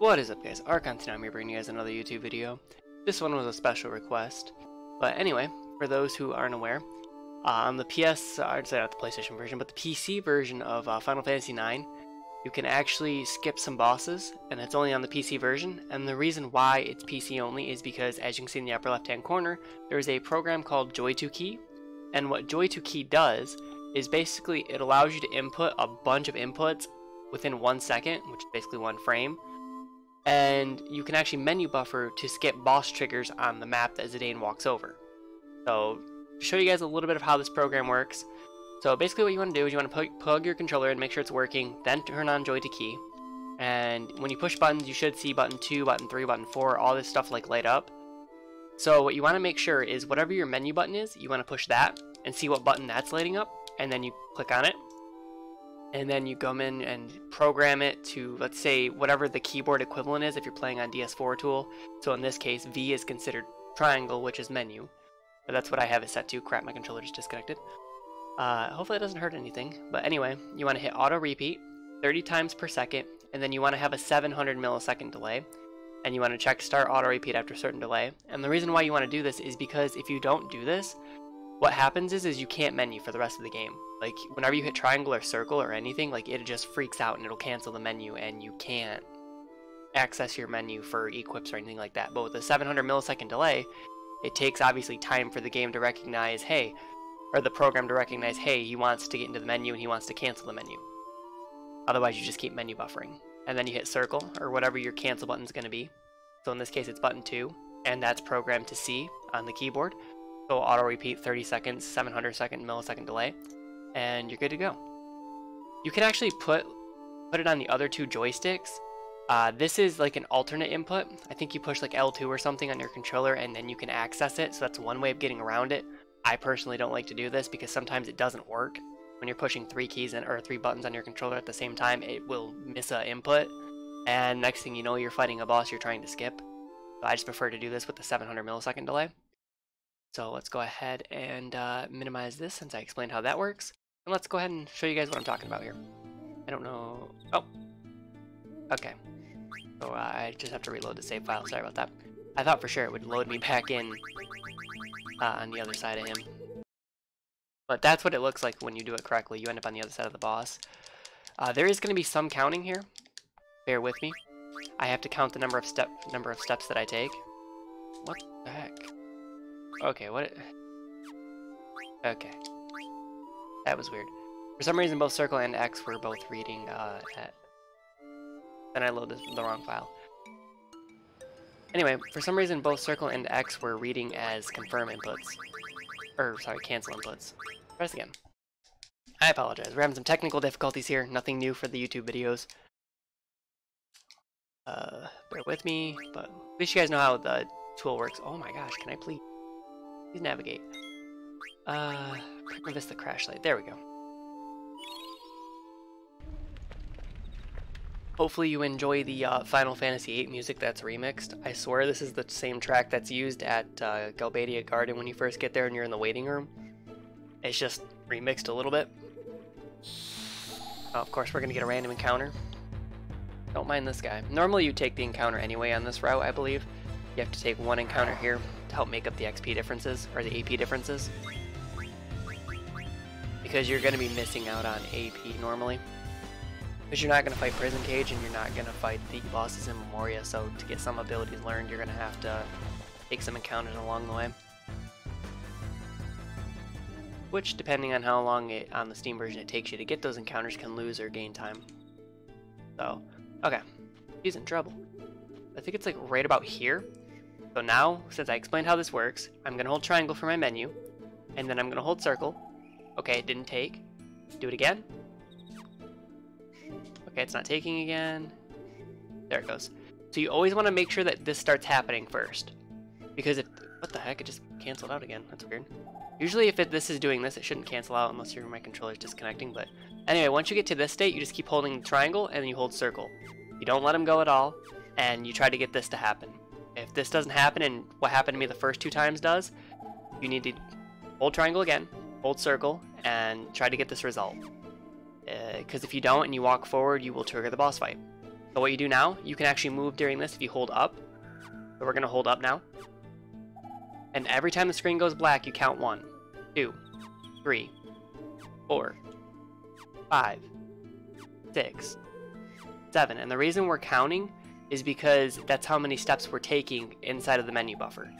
What is up guys, Archon Toonami bringing you guys another YouTube video. This one was a special request. But anyway, for those who aren't aware, on the PS, I'd say not the PlayStation version, but the PC version of uh, Final Fantasy IX, you can actually skip some bosses, and it's only on the PC version. And the reason why it's PC only is because, as you can see in the upper left hand corner, there is a program called JoyToKey. And what JoyToKey does is basically it allows you to input a bunch of inputs within one second, which is basically one frame. And you can actually menu buffer to skip boss triggers on the map that Zidane walks over. So, to show you guys a little bit of how this program works. So basically what you want to do is you want to plug your controller and make sure it's working, then turn on JoyToKey, And when you push buttons, you should see button 2, button 3, button 4, all this stuff like light up. So what you want to make sure is whatever your menu button is, you want to push that and see what button that's lighting up, and then you click on it. And then you come in and program it to, let's say, whatever the keyboard equivalent is if you're playing on DS4 tool. So in this case, V is considered triangle, which is menu. But that's what I have it set to. Crap, my controller just disconnected. Uh, hopefully it doesn't hurt anything. But anyway, you want to hit auto repeat 30 times per second, and then you want to have a 700 millisecond delay. And you want to check start auto repeat after a certain delay. And the reason why you want to do this is because if you don't do this, what happens is is you can't menu for the rest of the game. Like whenever you hit triangle or circle or anything, like it just freaks out and it'll cancel the menu and you can't access your menu for equips or anything like that. But with a 700 millisecond delay, it takes obviously time for the game to recognize, hey, or the program to recognize, hey, he wants to get into the menu and he wants to cancel the menu. Otherwise, you just keep menu buffering. And then you hit circle, or whatever your cancel button is going to be. So in this case, it's button 2, and that's programmed to C on the keyboard. So auto repeat 30 seconds, 700 second millisecond delay, and you're good to go. You can actually put put it on the other two joysticks. Uh, this is like an alternate input. I think you push like L2 or something on your controller and then you can access it. So that's one way of getting around it. I personally don't like to do this because sometimes it doesn't work. When you're pushing three keys in, or three buttons on your controller at the same time, it will miss a input. And next thing you know, you're fighting a boss you're trying to skip. So I just prefer to do this with the 700 millisecond delay. So let's go ahead and uh, minimize this since I explained how that works. And let's go ahead and show you guys what I'm talking about here. I don't know. Oh. Okay. So uh, I just have to reload the save file. Sorry about that. I thought for sure it would load me back in uh, on the other side of him. But that's what it looks like when you do it correctly. You end up on the other side of the boss. Uh, there is going to be some counting here. Bear with me. I have to count the number of step number of steps that I take. What the heck? Okay, what? Okay. That was weird. For some reason, both circle and X were both reading uh, at... Then I loaded the wrong file. Anyway, for some reason both circle and X were reading as confirm inputs. Or, sorry, cancel inputs. Press again. I apologize. We're having some technical difficulties here. Nothing new for the YouTube videos. Uh, bear with me, but at least you guys know how the tool works. Oh my gosh, can I please? Please navigate. Uh, Prisma the Crash Light. There we go. Hopefully you enjoy the uh, Final Fantasy VIII music that's remixed. I swear this is the same track that's used at uh, Galbadia Garden when you first get there and you're in the waiting room. It's just remixed a little bit. Oh, of course, we're going to get a random encounter. Don't mind this guy. Normally you take the encounter anyway on this route, I believe. You have to take one encounter here to help make up the XP differences, or the AP differences. Because you're going to be missing out on AP normally. Because you're not going to fight Prison Cage and you're not going to fight the bosses in Memoria, so to get some abilities learned, you're going to have to take some encounters along the way. Which, depending on how long it, on the Steam version it takes you to get those encounters, can lose or gain time. So, okay. He's in trouble. I think it's like right about here. So now, since I explained how this works, I'm going to hold triangle for my menu, and then I'm going to hold circle. Okay, it didn't take. Do it again. Okay, it's not taking again. There it goes. So you always want to make sure that this starts happening first. Because if... What the heck? It just canceled out again. That's weird. Usually if it, this is doing this, it shouldn't cancel out unless your my controller's disconnecting. But anyway, once you get to this state, you just keep holding triangle and then you hold circle. You don't let them go at all, and you try to get this to happen. If this doesn't happen and what happened to me the first two times does, you need to hold triangle again, hold circle, and try to get this result because uh, if you don't and you walk forward, you will trigger the boss fight. So what you do now, you can actually move during this if you hold up. So we're going to hold up now. And every time the screen goes black, you count one, two, three, four, five, six, seven. And the reason we're counting is because that's how many steps we're taking inside of the menu buffer.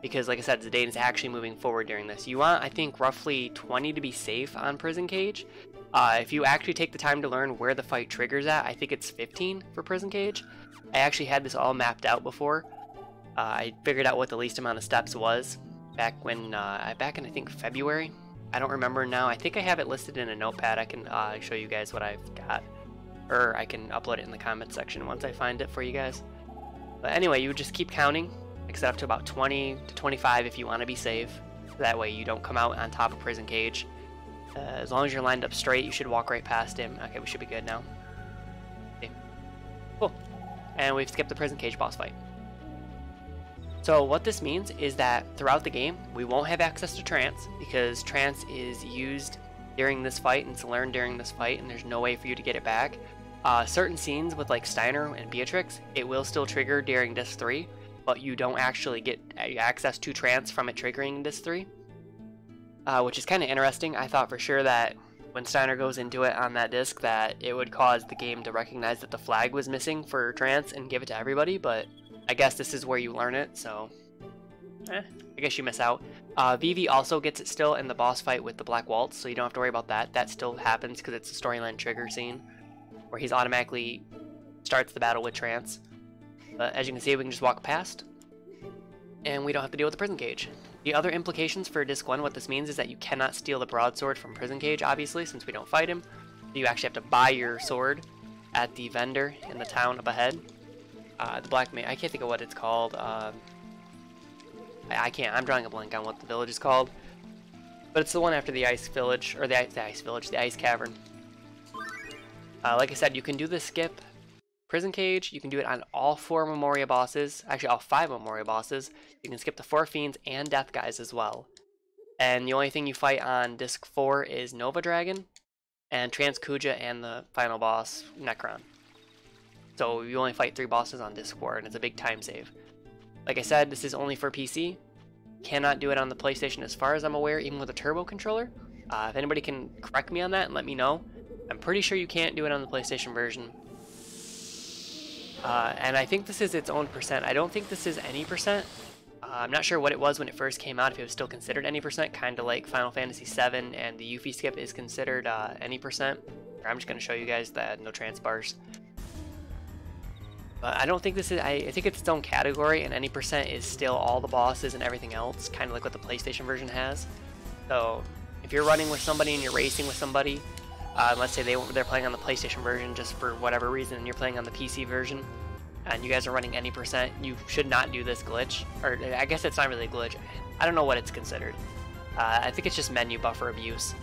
Because like I said, Zidane is actually moving forward during this. You want, I think, roughly 20 to be safe on Prison Cage. Uh, if you actually take the time to learn where the fight triggers at, I think it's 15 for Prison Cage. I actually had this all mapped out before. Uh, I figured out what the least amount of steps was back when, uh, back in I think February. I don't remember now. I think I have it listed in a notepad. I can uh, show you guys what I've got or I can upload it in the comment section once I find it for you guys. But anyway, you just keep counting, except up to about 20 to 25 if you want to be safe. That way you don't come out on top of prison cage. Uh, as long as you're lined up straight, you should walk right past him. Okay, we should be good now. Okay. Cool. And we've skipped the prison cage boss fight. So what this means is that throughout the game, we won't have access to trance because trance is used during this fight and it's learned during this fight and there's no way for you to get it back. Uh, certain scenes with like Steiner and Beatrix, it will still trigger during disc 3, but you don't actually get access to trance from it triggering disc 3. Uh, which is kind of interesting. I thought for sure that when Steiner goes into it on that disc that it would cause the game to recognize that the flag was missing for trance and give it to everybody, but I guess this is where you learn it, so eh, I guess you miss out. Uh, Vivi also gets it still in the boss fight with the Black Waltz, so you don't have to worry about that. That still happens because it's a storyline trigger scene where he's automatically starts the battle with Trance. But as you can see, we can just walk past, and we don't have to deal with the prison cage. The other implications for Disc 1, what this means is that you cannot steal the broadsword from Prison Cage, obviously, since we don't fight him. You actually have to buy your sword at the vendor in the town up ahead. Uh, the Black Mage, I can't think of what it's called. Uh, I, I, can't, I'm drawing a blank on what the village is called. But it's the one after the Ice Village, or the the ice Village, the Ice Cavern. Uh, like I said, you can do the skip Prison Cage. You can do it on all four Memoria bosses. Actually, all five Memoria bosses. You can skip the four Fiends and Deathguise as well. And the only thing you fight on Disc 4 is Nova Dragon, and Trance Kuja, and the final boss, Necron. So you only fight three bosses on Disc 4, and it's a big time save. Like I said, this is only for PC. Cannot do it on the PlayStation as far as I'm aware, even with a turbo controller. Uh, if anybody can correct me on that and let me know, I'm pretty sure you can't do it on the PlayStation version. Uh, and I think this is its own percent. I don't think this is any percent. Uh, I'm not sure what it was when it first came out, if it was still considered any percent, kind of like Final Fantasy VII and the Yuffie skip is considered uh, any percent. I'm just going to show you guys that no trance bars. But I don't think this is, I, I think it's its own category and any percent is still all the bosses and everything else, kind of like what the PlayStation version has. So if you're running with somebody and you're racing with somebody, uh, let's say they, they're playing on the PlayStation version just for whatever reason, and you're playing on the PC version, and you guys are running any percent, you should not do this glitch. Or I guess it's not really a glitch. I don't know what it's considered. Uh, I think it's just menu buffer abuse.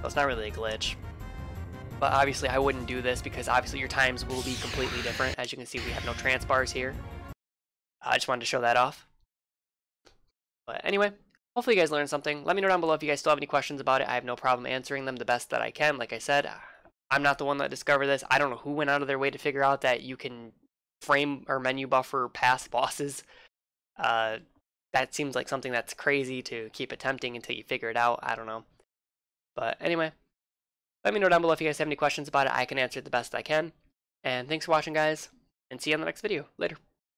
So it's not really a glitch. But obviously I wouldn't do this because obviously your times will be completely different. As you can see, we have no trance bars here. I just wanted to show that off. But anyway, Hopefully you guys learned something. Let me know down below if you guys still have any questions about it. I have no problem answering them the best that I can. Like I said, I'm not the one that discovered this. I don't know who went out of their way to figure out that you can frame or menu buffer past bosses. Uh, that seems like something that's crazy to keep attempting until you figure it out. I don't know. But anyway, let me know down below if you guys have any questions about it. I can answer it the best I can. And thanks for watching, guys, and see you on the next video. Later.